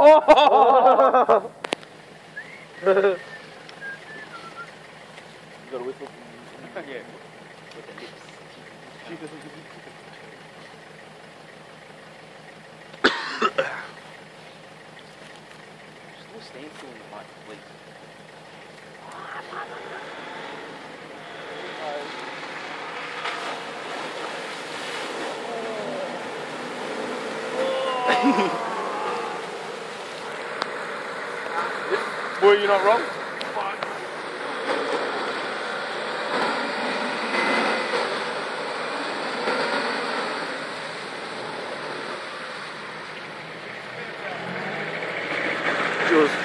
Oh! You gotta whistle. yeah. With the lips. She doesn't do Still stand still in the mic, please. Were you not wrong? Just